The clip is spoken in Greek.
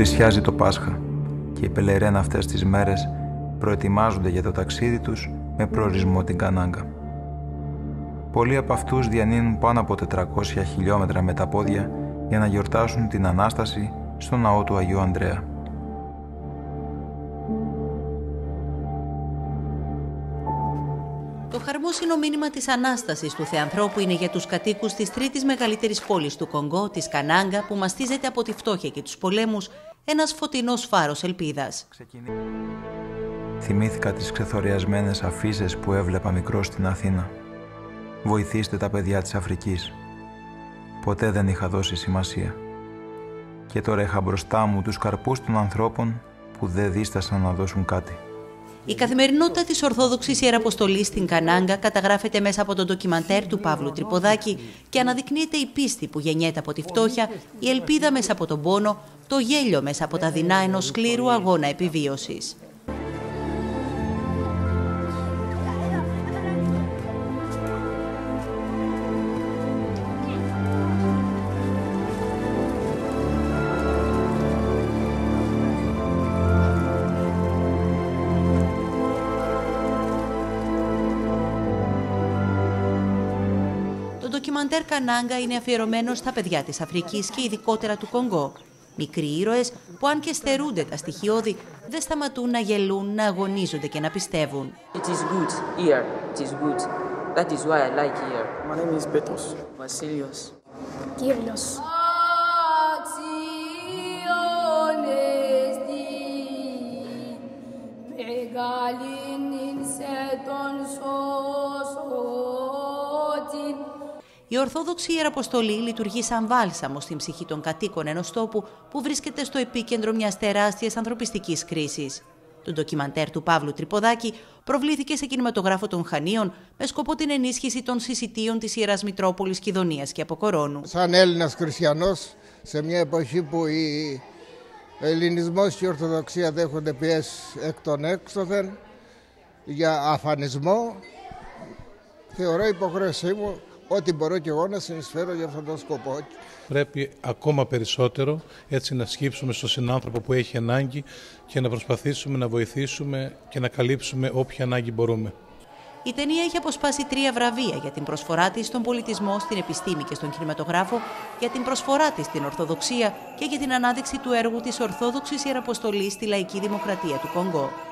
Πλησιάζει το Πάσχα και οι πελερέν αυτές τις μέρες προετοιμάζονται για το ταξίδι τους με προορισμό την Κανάγκα. Πολλοί από αυτούς διανύουν πάνω από 400 χιλιόμετρα με τα πόδια για να γιορτάσουν την Ανάσταση στο ναό του Αγίου Ανδρέα. Το χαρμόσυνο μήνυμα της Ανάστασης του Θεανθρώπου είναι για τους κατοίκους της τρίτης μεγαλύτερης πόλης του Κονγκό, της Κανάγκα, που μαστίζεται από τη φτώχεια και τους πολέμους, ένας φωτεινός φάρος ελπίδας. Θυμήθηκα τις ξεθοριασμένες αφήσει που έβλεπα μικρό στην Αθήνα. Βοηθήστε τα παιδιά της Αφρικής. Ποτέ δεν είχα δώσει σημασία. Και τώρα είχα μπροστά μου τους καρπούς των ανθρώπων που δεν δίστασαν να δώσουν κάτι. Η καθημερινότητα της Ορθόδοξης Ιεραποστολής στην Κανάγκα καταγράφεται μέσα από το ντοκιμαντέρ του Παύλου Τρυποδάκη και αναδεικνύεται η πίστη που γεννιέται από τη φτώχεια, η ελπίδα μέσα από τον πόνο, το γέλιο μέσα από τα δεινά ενός σκλήρου αγώνα επιβίωσης. Ντοκιμαντέρ Κανάγκα είναι αφιερωμένο στα παιδιά της Αφρικής και ειδικότερα του Κονγκό. Μικροί ήρωες που αν και στερούνται τα στοιχειώδη δεν σταματούν να γελούν, να αγωνίζονται και να πιστεύουν. It is good here. It is good. That is why I like here. My name is Petros. Vasilios. Κύριος. Η Ορθόδοξη Ιεραποστολή λειτουργεί σαν βάλσαμο στην ψυχή των κατοίκων ενός τόπου που βρίσκεται στο επίκεντρο μιας τεράστιας ανθρωπιστικής κρίσης. Το ντοκιμαντέρ του Παύλου Τρυποδάκη προβλήθηκε σε κινηματογράφο των Χανίων με σκοπό την ενίσχυση των συσιτίων της Ιεράς Μητρόπολης Κιδωνίας και Αποκορώνου. Σαν Έλληνας χριστιανός, σε μια εποχή που η Ελληνισμός και η Ορθοδοξία δέχονται πιέσεις εκ των έξωθεν για αφανισμό, θεωρώ υποχρέωσή μου ό,τι μπορώ και εγώ να συνεισφέρω για αυτόν τον σκοπό. Πρέπει ακόμα περισσότερο έτσι να σκύψουμε στον συνάνθρωπο που έχει ανάγκη και να προσπαθήσουμε να βοηθήσουμε και να καλύψουμε όποια ανάγκη μπορούμε. Η ταινία έχει αποσπάσει τρία βραβεία για την προσφορά της στον πολιτισμό, στην επιστήμη και στον κινηματογράφο, για την προσφορά της στην Ορθοδοξία και για την ανάδειξη του έργου της Ορθόδοξης Ιεραποστολής στη λαϊκή δημοκρατία του Κονγκό.